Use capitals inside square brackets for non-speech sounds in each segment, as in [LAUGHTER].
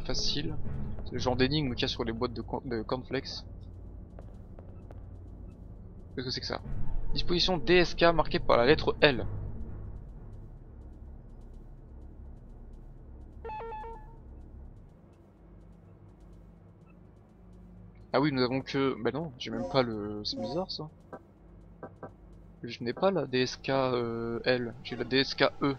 facile. C'est le genre d'énigme qu'il y a sur les boîtes de, de. Qu'est-ce que c'est que ça? Disposition DSK marquée par la lettre L. Ah oui, nous avons que... Bah non, j'ai même pas le... C'est bizarre ça. Je n'ai pas la DSK euh, L, j'ai la DSK E.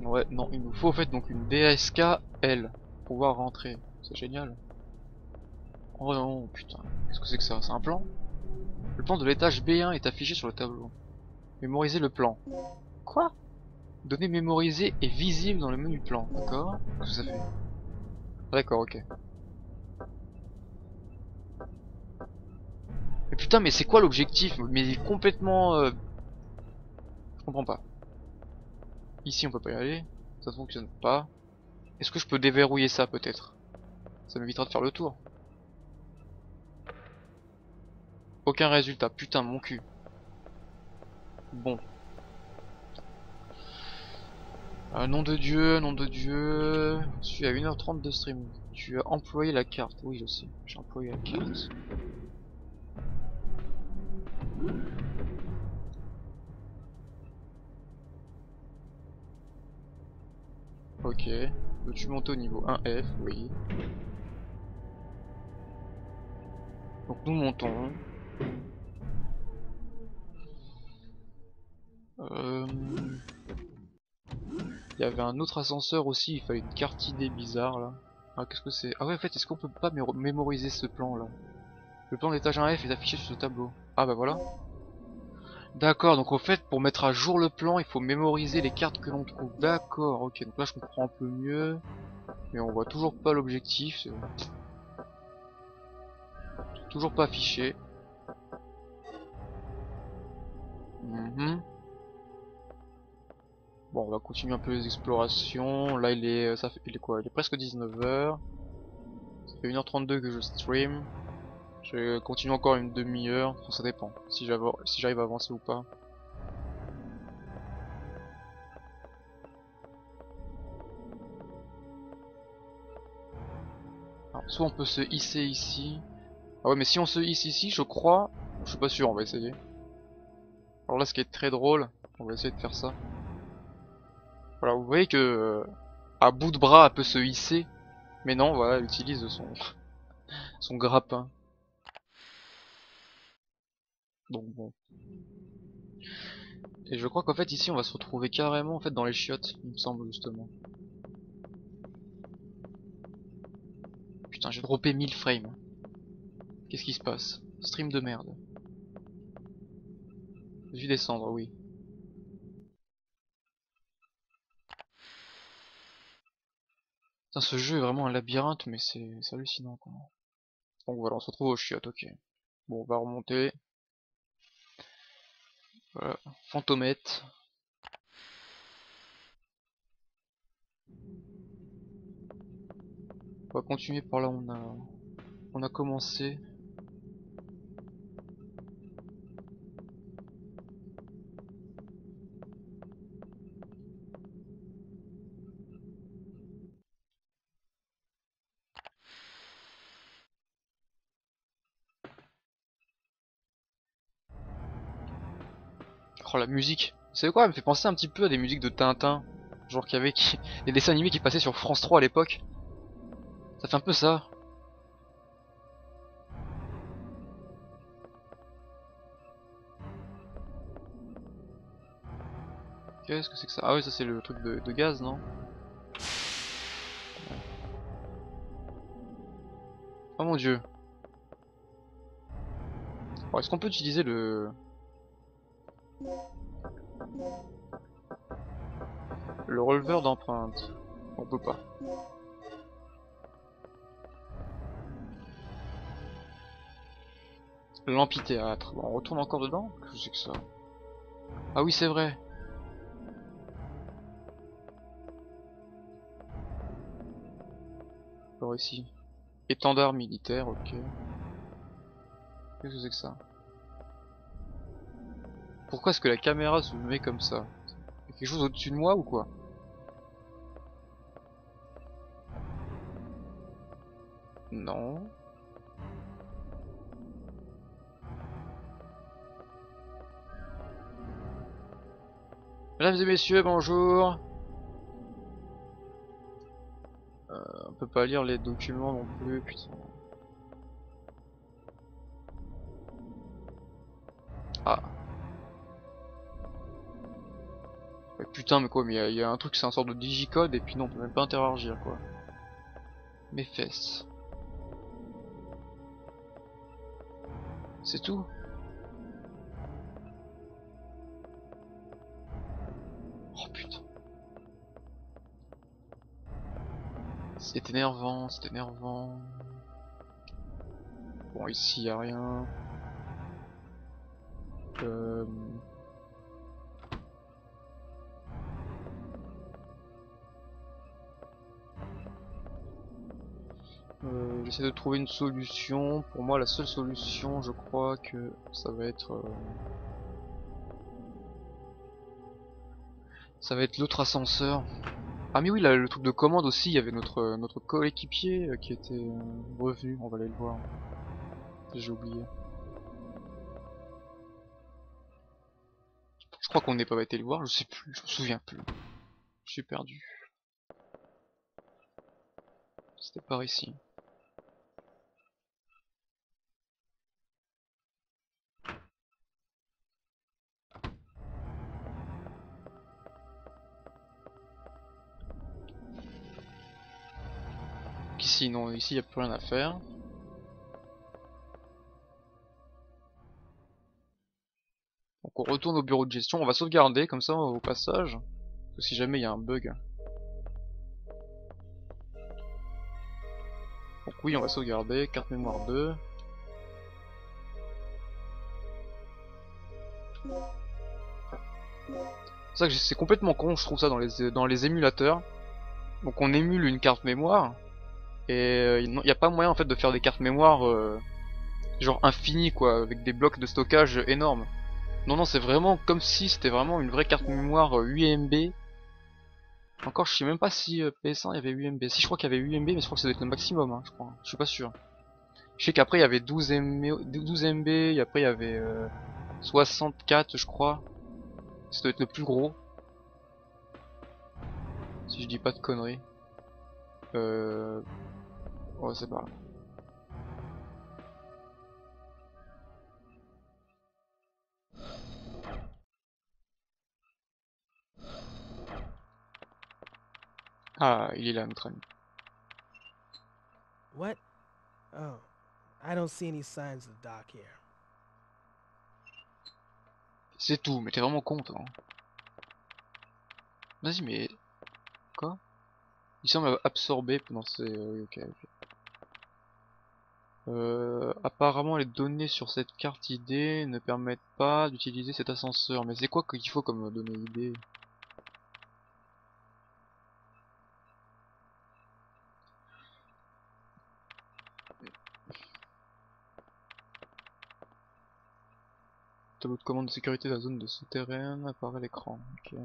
Ouais, non, il nous faut en fait donc une DSK L pour pouvoir rentrer. C'est génial. Oh non, putain, qu'est-ce que c'est que ça? C'est un plan? Le plan de l'étage B1 est affiché sur le tableau. Mémoriser le plan. Quoi? Données mémorisées est visible dans le menu plan, d'accord? Qu'est-ce que ça fait? D'accord, ok. Mais putain, mais c'est quoi l'objectif? Mais il est complètement... Euh... Je comprends pas. Ici, on peut pas y aller. Ça fonctionne pas. Est-ce que je peux déverrouiller ça, peut-être? Ça m'évitera de faire le tour. Aucun résultat. Putain, mon cul. Bon. Un nom de Dieu, nom de Dieu. Je suis à 1h30 de stream. Tu as employé la carte. Oui, je sais. J'ai employé la carte. Ok. Peux-tu monter au niveau 1F Oui. Donc nous montons. Euh... Il y avait un autre ascenseur aussi, il fallait une carte idée bizarre là. Ah qu'est-ce que c'est? Ah ouais en fait est-ce qu'on peut pas mémoriser ce plan là? Le plan d'étage 1F est affiché sur ce tableau. Ah bah voilà. D'accord, donc au fait pour mettre à jour le plan il faut mémoriser les cartes que l'on trouve. D'accord, ok, donc là je comprends un peu mieux. Mais on voit toujours pas l'objectif. Toujours pas affiché. Mhm. Bon, on va continuer un peu les explorations. Là, il est, ça fait, il est quoi? Il est presque 19h. Ça fait 1h32 que je stream. Je continue encore une demi-heure. Ça dépend. Si j'arrive à avancer ou pas. Alors, soit on peut se hisser ici. Ah ouais, mais si on se hisse ici, je crois... Je suis pas sûr, on va essayer. Alors là, ce qui est très drôle, on va essayer de faire ça. Voilà, vous voyez que euh, à bout de bras elle peut se hisser, mais non, voilà, elle utilise son [LAUGHS] son grappin. Donc bon. Et je crois qu'en fait ici on va se retrouver carrément en fait dans les chiottes, il me semble justement. Putain, j'ai droppé 1000 frames. Qu'est-ce qui se passe? Stream de merde. J'ai descendre, oui. Putain, ce jeu est vraiment un labyrinthe, mais c'est hallucinant quoi. Donc voilà, on se retrouve au chiottes, ok. Bon, on va remonter. Voilà, fantomètre. On va continuer par là on a, on a commencé. Oh la musique Vous savez quoi Elle me fait penser un petit peu à des musiques de Tintin. Genre qu'il y avait qui... [LAUGHS] des dessins animés qui passaient sur France 3 à l'époque. Ça fait un peu ça. Qu'est-ce que c'est que ça? Ah oui ça c'est le truc de, de gaz non? Oh mon dieu. Est-ce qu'on peut utiliser le... Le releveur d'empreinte. On peut pas. L'amphithéâtre. Bon, on retourne encore dedans? Que c'est que ça Ah oui, c'est vrai. Alors ici. Étendard militaire, ok. Qu'est-ce que c'est que ça? Pourquoi est-ce que la caméra se met comme ça Il y a quelque chose au-dessus de moi ou quoi Non. Mesdames et messieurs, bonjour. Euh, on peut pas lire les documents non plus, putain. Putain, mais quoi, mais il y, a un truc, c'est un sort de digicode, et puis non, on peut même pas interagir, quoi. Mes fesses. C'est tout Oh putain. C'est énervant, c'est énervant. Bon, ici y a rien. Euh... J'essaie de trouver une solution. Pour moi, la seule solution, je crois que ça va être... euh, Ça va être l'autre ascenseur. Ah mais oui, là, le truc de commande aussi, il y avait notre notre coéquipier euh, qui était euh, revenu. On va aller le voir. J'ai oublié. Je crois qu'on n'est pas été le voir, je sais plus, je me souviens plus. Je suis perdu. C'était par ici. Ici, non, ici, il n'y a plus rien à faire. Donc on retourne au bureau de gestion, on va sauvegarder comme ça au passage. Que si jamais il y a un bug. Donc oui, on va sauvegarder, carte mémoire 2. C'est c'est complètement con, je trouve ça dans les dans les émulateurs. Donc on émule une carte mémoire et il n'y a pas moyen en fait de faire des cartes mémoire euh, genre infinies quoi, avec des blocs de stockage énormes. Non non, c'est vraiment comme si c'était vraiment une vraie carte mémoire euh, 8 MB. Encore, je sais même pas si euh, PS1 il y avait 8 MB. Si je crois qu'il y avait 8 MB, mais je crois que ça doit être le maximum, hein, je crois. Je suis pas sûr. Je sais qu'après il y avait 12 MB, 12 MB, et après il y avait euh, 64, je crois. Ça doit être le plus gros. Si je dis pas de conneries. Euh... Ouais, c'est pas. Ah, il est là, notre ami. What? Oh, I don't see any signs of Doc here. C'est tout, mais t'es vraiment con, toi. hein. Vas-y, mais... Quoi? Il semble absorber pendant ces... euh, ok, ok. Euh, apparemment, les données sur cette carte ID ne permettent pas d'utiliser cet ascenseur. Mais c'est quoi qu'il faut comme données ID Tableau de commande de sécurité de la zone de souterraine apparaît à l'écran. Je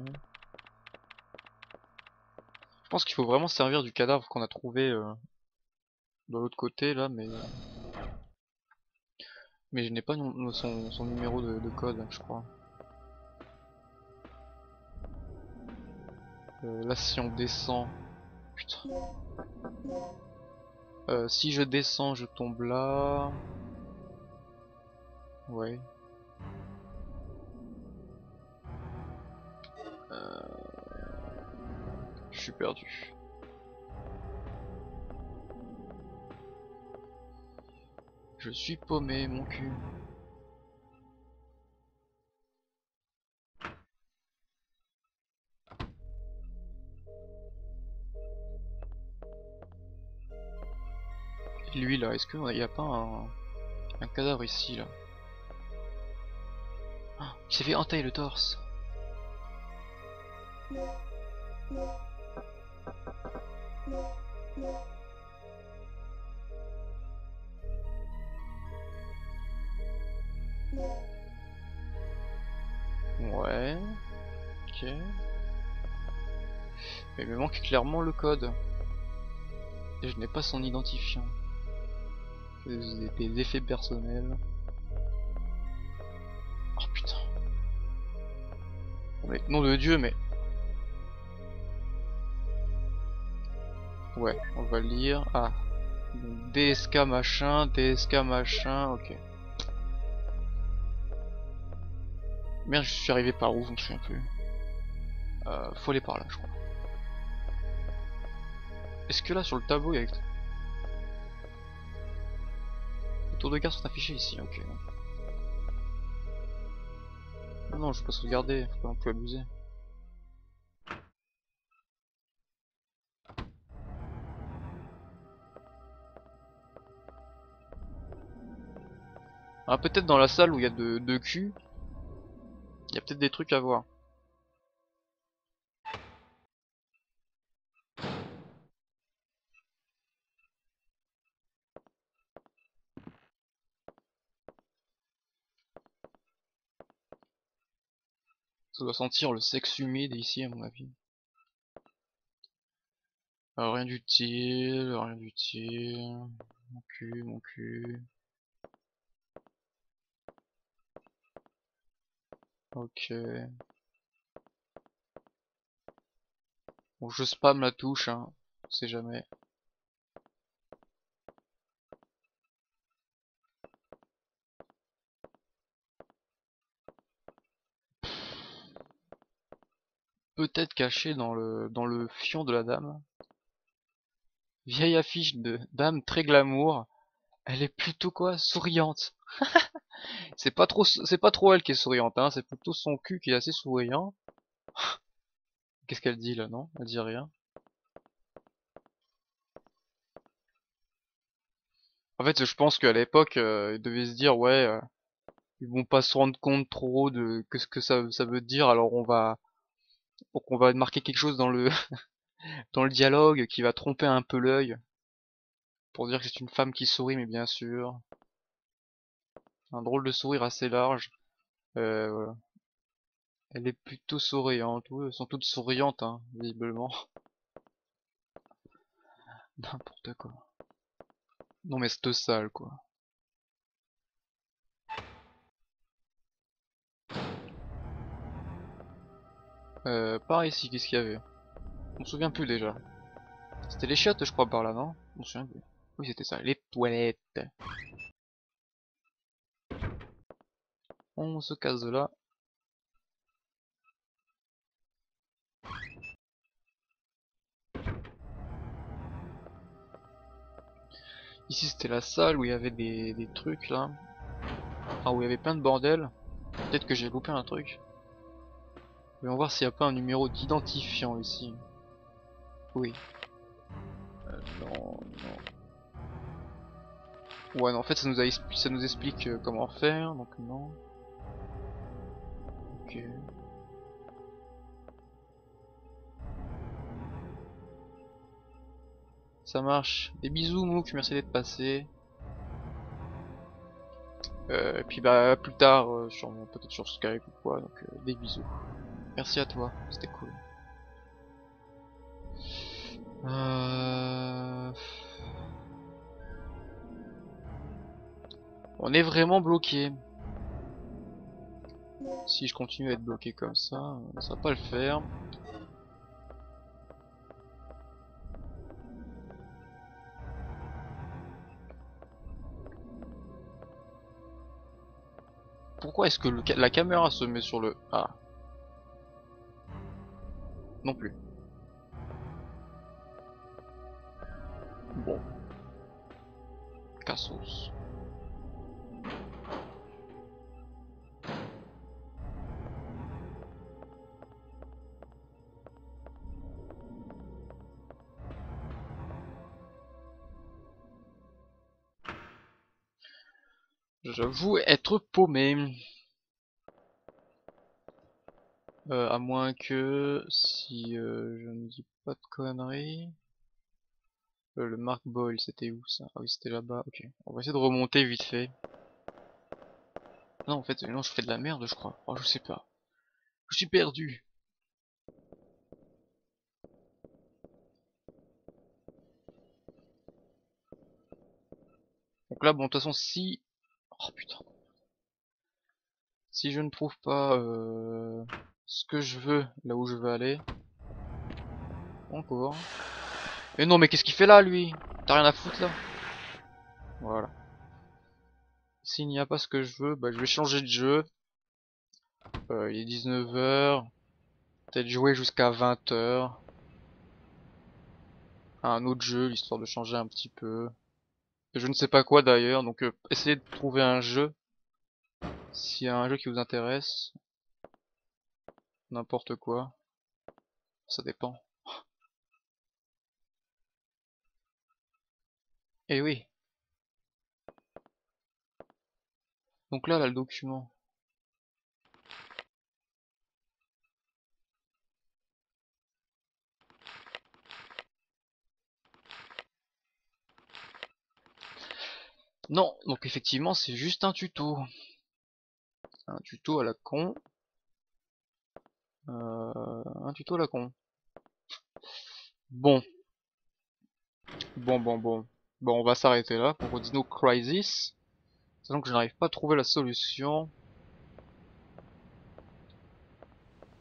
pense qu'il faut vraiment se servir du cadavre qu'on a trouvé euh, de l'autre côté là, mais mais je n'ai pas son, numéro de, de code, je crois. Euh, là, si on descend, putain. Euh, si je descends, je tombe là. Ouais. Euh, Je suis perdu. Je suis paumé, mon cul. Lui là, est-ce qu'il n'y a pas un, cadavre ici là? Ah, Il s'est fait entailler le torse. Mais il me manque clairement le code. Et je n'ai pas son identifiant. des, des effets personnels. Oh putain. Mais nom de Dieu, mais Ouais, on va lire. Ah. DSK machin, DSK machin, ok. Merde, je suis arrivé par où, je me souviens plus. Euh, faut aller par là, je crois. Est-ce que là, sur le tableau, il y a... Les tours de garde sont affichés ici, ok. Non, non, je peux pas sauvegarder, faut pas abuser. Ah, peut-être dans la salle où il y a de, de il y a peut-être des trucs à voir. Doit sentir le sexe humide ici à mon avis. Ah, rien d'utile, rien d'utile. Mon cul, mon cul. Ok. Bon, je spam la touche, hein. On sait jamais. Peut-être caché dans le dans le fion de la dame. Vieille affiche de dame très glamour. Elle est plutôt quoi? Souriante. [LAUGHS] c'est pas trop c'est pas trop elle qui est souriante hein, c'est plutôt son cul qui est assez souriant. [GASPS] Qu'est-ce qu'elle dit là? Non Elle dit rien. En fait, je pense qu'à l'époque, euh, ils devaient se dire ouais, euh, ils vont pas se rendre compte trop de que ce que ça, ça veut dire, alors on va donc on va marquer quelque chose dans le [LAUGHS] dans le dialogue qui va tromper un peu l'œil pour dire que c'est une femme qui sourit mais bien sûr un drôle de sourire assez large. Euh, voilà. Elle est plutôt souriante, elles sont toutes souriantes, hein, visiblement. [LAUGHS] N'importe quoi. Non mais c'est sale, quoi. Euh, par ici, qu'est-ce qu'il y avait On se souvient plus déjà. C'était les chiottes, je crois, par là, non On se souvient plus. Oui, c'était ça, les toilettes. On se casse de là. Ici c'était la salle où il y avait des, trucs là. Enfin où il y avait plein de bordel. Peut-être que j'ai loupé un truc. Voyons voir s'il n'y a pas un numéro d'identifiant ici. Oui. Non, non. Ouais, non, en fait ça nous, a, ça nous explique euh, comment faire, donc non. Ça marche. Des bisous Mouk, merci d'être passé. Euh, et puis bah plus tard, euh, peut-être sur Skype ou quoi, donc euh, des bisous. Merci à toi, c'était cool. On est vraiment bloqué. Si je continue à être bloqué comme ça, ça va pas le faire. Pourquoi est-ce que la caméra se met sur le... Ah. Non plus. Bon. Cassos. J'avoue être paumé. Euh, à moins que si euh, je ne dis pas de conneries. Euh, le Mark Boyle, c'était où ça? Ah oui, c'était là-bas. Ok, on va essayer de remonter vite fait. Non, en fait, non, je fais de la merde, je crois. Oh, je sais pas. Je suis perdu. Donc là, bon, de toute façon, si... Oh putain. Si je ne trouve pas euh, ce que je veux, là où je veux aller... Encore. Mais non, mais qu'est-ce qu'il fait là, lui? T'as rien à foutre, là? Voilà. S'il n'y a pas ce que je veux, bah, je vais changer de jeu. Euh, il est 19h. Peut-être jouer jusqu'à 20h. un autre jeu, histoire de changer un petit peu. Je ne sais pas quoi d'ailleurs, donc euh, essayez de trouver un jeu. S'il y a un jeu qui vous intéresse. N'importe quoi. Ça dépend. Eh oui. Donc là, là, le document. Non, donc effectivement, c'est juste un tuto. Un tuto à la con. Euh, un tuto à la con. Bon. Bon, bon, bon. Bon, on va s'arrêter là pour Dino Crisis. Sachant que je n'arrive pas à trouver la solution.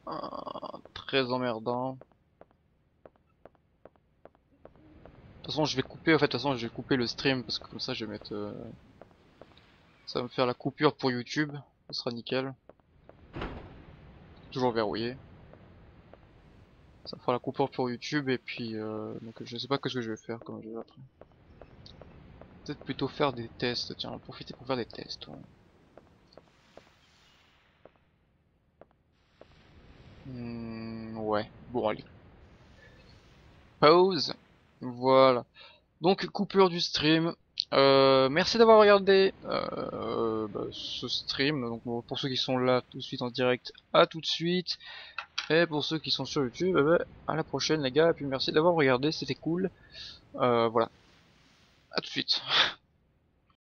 Ah, très emmerdant. De toute façon, je vais couper. En fait, de toute façon, je vais couper le stream parce que comme ça, je vais mettre. Euh, ça va me faire la coupure pour YouTube. Ce sera nickel. Toujours verrouillé. Ça fera la coupure pour YouTube et puis euh, donc je sais pas ce que je vais faire comme jeu après. Peut-être plutôt faire des tests. Tiens, profiter pour faire des tests. Ouais. Hmm, ouais. Bon allez. Pause. Voilà. Donc coupure du stream. Euh, merci d'avoir regardé euh, bah, ce stream. Donc pour ceux qui sont là tout de suite en direct, à tout de suite. Et pour ceux qui sont sur YouTube, eh ben, à la prochaine les gars. Et puis merci d'avoir regardé, c'était cool. Euh, voilà. À tout de suite. [LAUGHS]